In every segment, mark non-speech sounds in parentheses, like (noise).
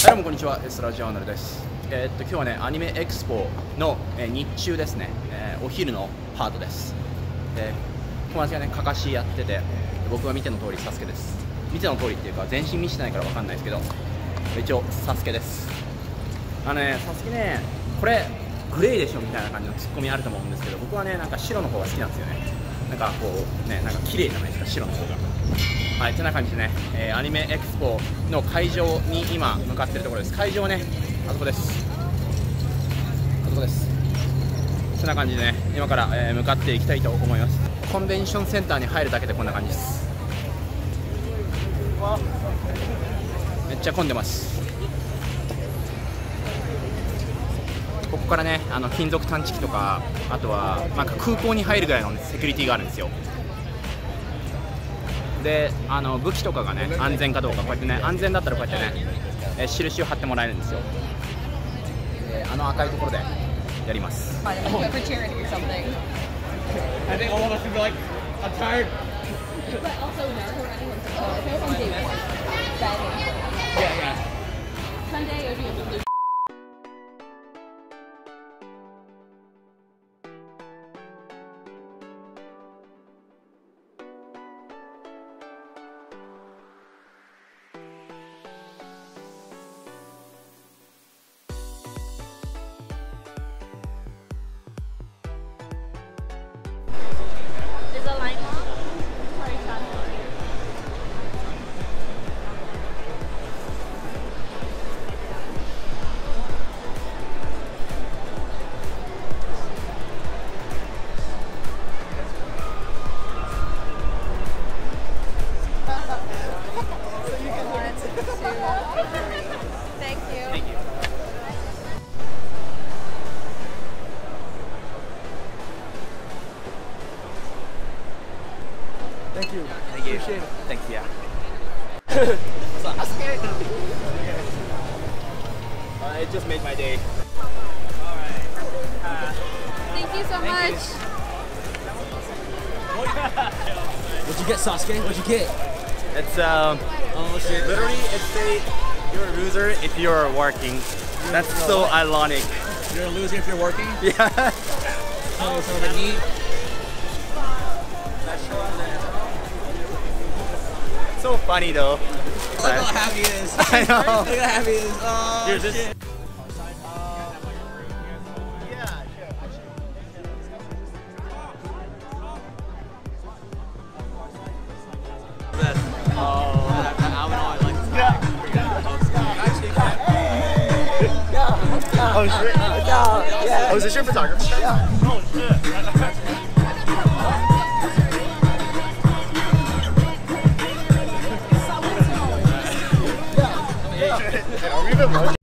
はいどうもこんにちは、エスラジオアナルです。えーっと今日はね、アニメエクスポの、えー日中ですね、えーお昼のパートです。で、友達がね、かかしやってて、僕は見ての通りサスケです。見ての通りっていうか、全身見せてないからわかんないですけど、一応サスケです。あのね、サスケね、これ、グレーでしょみたいな感じのツッコミあると思うんですけど、僕はね、なんか白の方が好きなんですよね。なんかこう、ね、なんか綺麗じゃないですか、白の方が。はい、てな感じでね、えーアニメエクスポの会場に今向かってるところです。会場はね、あそこです。あそこです。てな感じでね、今から、えー向かっていきたいと思います。コンベンションセンターに入るだけでこんな感じです。めっちゃ混んでます。ここからね、あの金属探知機とか、あとはなんか空港に入るぐらいのセキュリティがあるんですよ。であの武器とかがね安全かどうかこうやってね安全だったらこうやってね、えー印を貼ってもらえるんですよ。であの赤いところでやります。Fine, uh, It just made my day Thank you so much. What'd you get, Sasuke? What'd you get? It's um Oh shit. literally it's a you're a loser if you're working that's so ironic You're a loser if you're working. (laughs) yeah Oh, so like me. So funny though Look how happy he is. (laughs) I know. Look how happy he is. Oh Dude, this- oh, shit. Oh, is this your photography? This oh, 뭐지?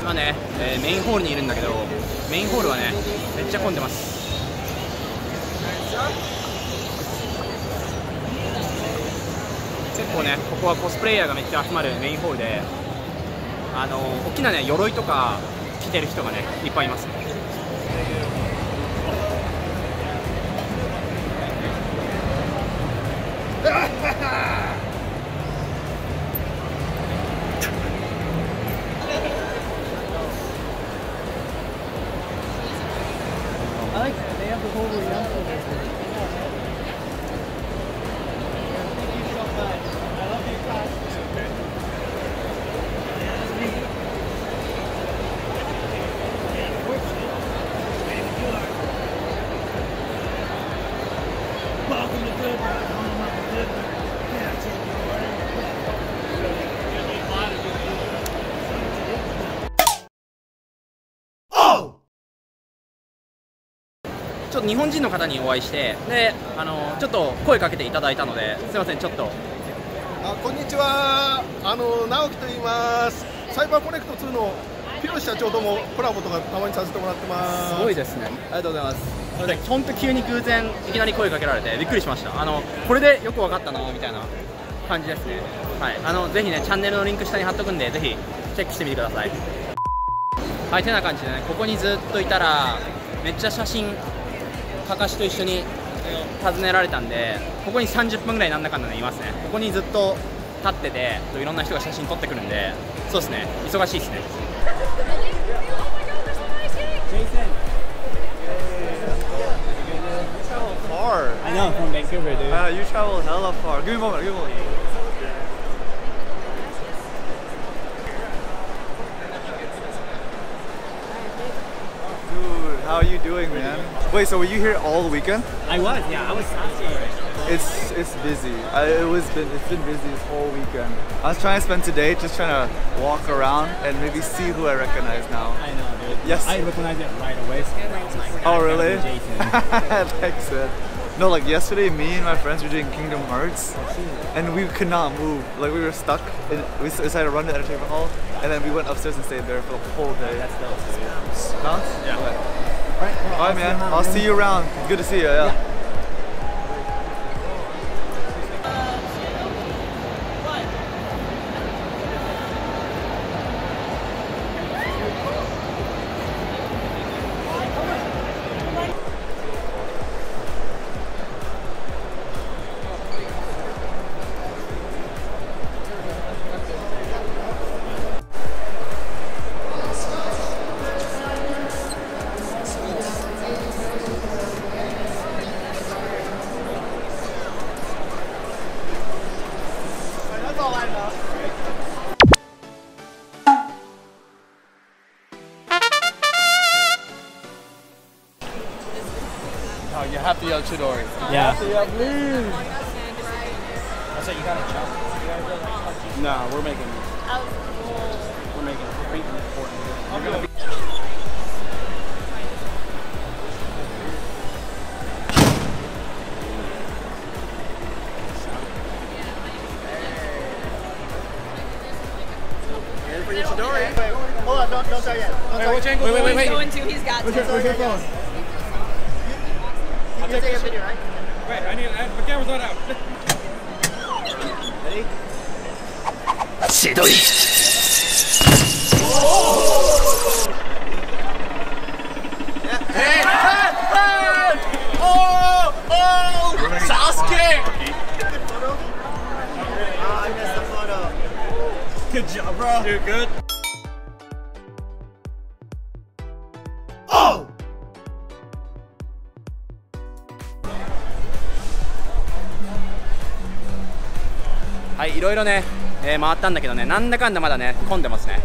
今ね、えーメインホールにいるんだけどメインホールはねめっちゃ混んでます。結構ねここはコスプレイヤーがめっちゃ集まるメインホールであの大きなね鎧とか着てる人がねいっぱいいます。ねちょっと日本人の方にお会いしてであのちょっと声かけていただいたのですいませんちょっと。あこんにちは。あの直樹と言います。サイバーコネクト2のピロシ社長ともコラボとかたまにさせてもらってます。すごいですね。ありがとうございます。本当急に偶然いきなり声かけられてびっくりしました。あのこれでよく分かったなみたいな感じですね。はい。あのぜひねチャンネルのリンク下に貼っとくんでぜひチェックしてみてください。はいてな感じでねここにずっといたらめっちゃ写真かかしと一緒に訪ねられたんでここに30分ぐらいなんだかんだねいますねここにずっと立ってていろんな人が写真撮ってくるんでそうですね忙しいですね Far. I know, from Vancouver, dude. Uh, you travel hella far. Give me a moment, give me a moment. How are you doing, man? Wait, so were you here all the weekend? I was, yeah, I was It's it's busy. I, it was been it's been busy this whole weekend. I was trying to spend today just trying to walk around and maybe see who I recognize now. I know, dude. Yes. I recognize it right away. So like, Oh really? gotta be Jason. (laughs) Thanks, man. No, like yesterday, me and my friends were doing Kingdom Hearts, oh, and we could not move. Like we were stuck. And we decided to run to entertainment hall, and then we went upstairs and stayed there for the whole day. That's dope. Huh? Yeah. Alright, Alright, man. I'll see you around. Good to see you. Yeah. Oh, You have to yell Chidori. Yeah. You have to yell, I said you gotta jump. You gotta we're making this. We're making it. We're making it important. You're Chidori. Hold on, don't, don't start yet. Don't wait, which angle wait, wait, wait, wait. He's going to, he's got to. Where's your, where's your phone? Can take a video, right? Wait, I need. I, the camera's not out. I missed the photo. Good job, bro. Dude, good. ろいろね、えー回ったんだけどねなんだかんだまだね混んでますね。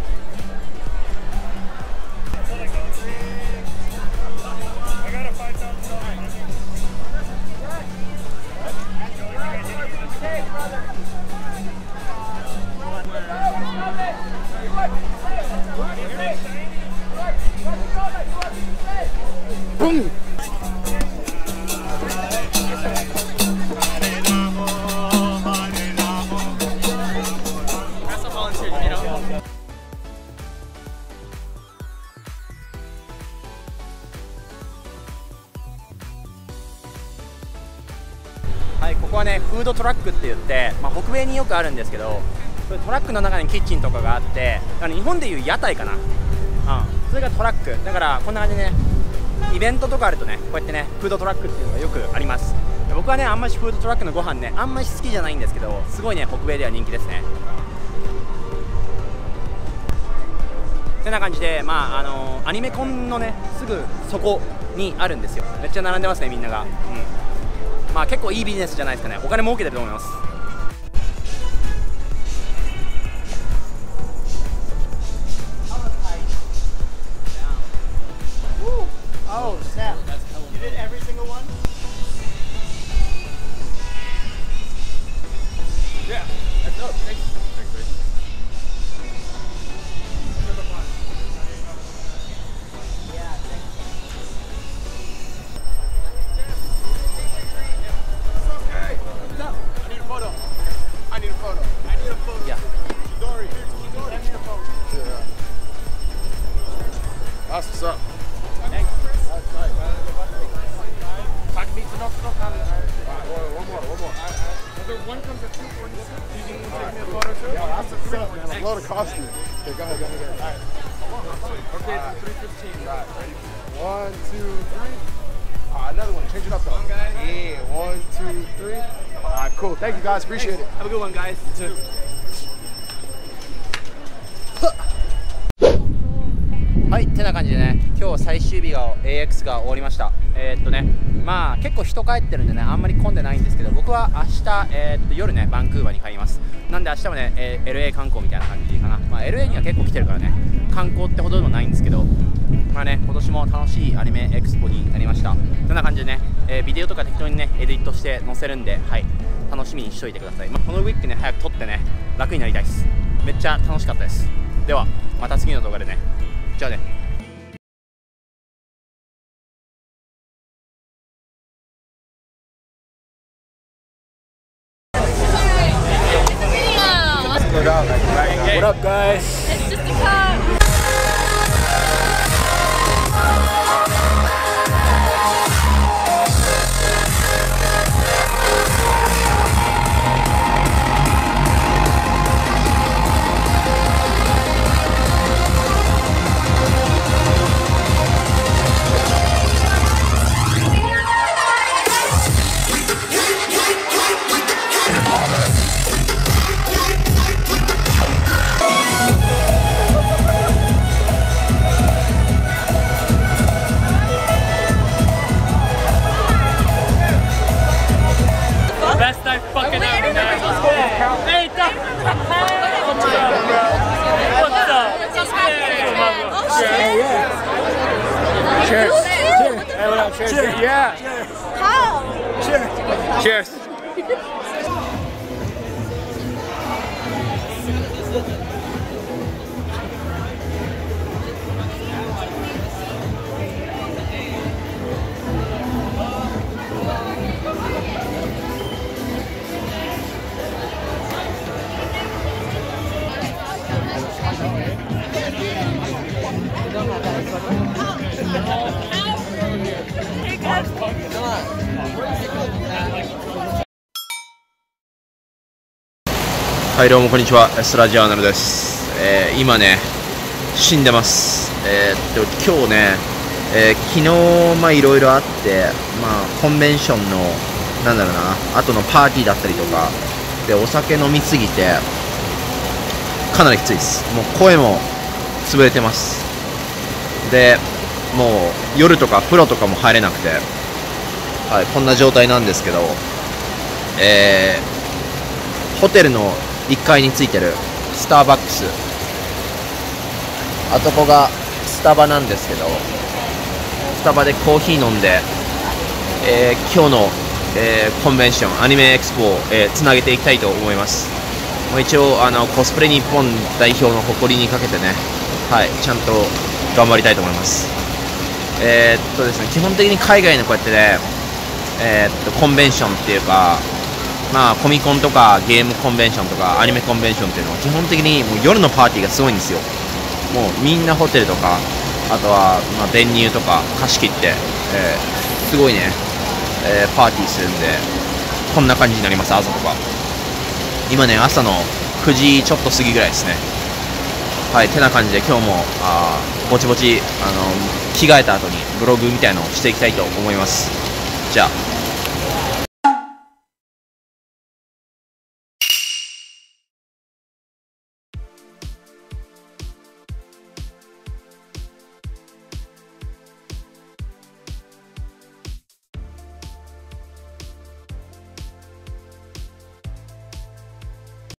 ここはねフードトラックって言って、まあ、北米によくあるんですけどトラックの中にキッチンとかがあってあの日本でいう屋台かな、うん、それがトラック。だからこんな感じでねイベントとかあるとねこうやってねフードトラックっていうのがよくあります。僕はねあんましフードトラックのご飯ねあんまし好きじゃないんですけどすごいね北米では人気ですね。てな感じで、まああのアニメコンのねすぐそこにあるんですよ。めっちゃ並んでますねみんなが、うん、まあ結構いいビジネスじゃないですかね。お金儲けてると思います。You can take me a photo too? That's what's up, man. A load of costume. Okay, go ahead, go ahead, go ahead. All right. Okay, from 315. All right, ready? One, two, three. All right, another one. Change it up, though. Yeah, one, two, three. All right, cool. Thank you, guys. Appreciate Thanks. it. Have a good one, guys. You too. はい、てな感じでね、今日最終日が AX が終わりました。えーっとね、まあ結構人帰ってるんでね、あんまり混んでないんですけど、僕は明日、えーっと夜ね、バンクーバーに帰ります。なんで明日はね、えー LA 観光みたいな感じかな。まあ LA には結構来てるからね、観光ってほどでもないんですけど、まあね、今年も楽しいアニメエクスポになりました。そんな感じでね、えービデオとか適当にね、エディットして載せるんで、はい、楽しみにしといてください。まあ、このウィッグね、早く撮ってね、楽になりたいです。めっちゃ楽しかったです。では、また次の動画でね。じゃあね。What up, guys? It's just a car. Cheers. Yeah. Cheers. How? Cheers. Cheers. Oh, はいどうもこんにちはエスラジアーナルです、えー今ね死んでますえーっと今日ね、えー昨日まあいろいろあってまあコンベンションのなんだろうな後のパーティーだったりとかでお酒飲みすぎてかなりきついですもう声も潰れてますでもう夜とか風呂とかも入れなくてはいこんな状態なんですけどえーホテルの1階についてる。スターバックス。あそこがスタバなんですけどスタバでコーヒー飲んで、えー今日の、えーコンベンションアニメエクスポを、えーつなげていきたいと思います。もう一応あのコスプレ日本代表の誇りにかけてねはいちゃんと頑張りたいと思います。えーっとですね基本的に海外のこうやってねえーっとコンベンションっていうかまあ、コミコンとかゲームコンベンションとかアニメコンベンションっていうのは基本的にもう夜のパーティーがすごいんですよ。もうみんなホテルとかあとはまあベニューとか貸し切って、えーすごいね、えーパーティーするんでこんな感じになります朝とか。今ね朝の9時ちょっと過ぎぐらいですね。はいてな感じで今日もあぼちぼちあの着替えた後にブログみたいのをしていきたいと思います。じゃあ。